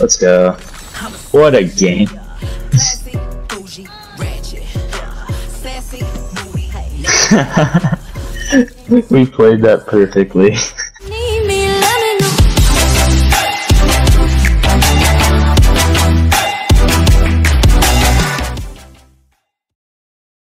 Let's go. What a game. We played that perfectly.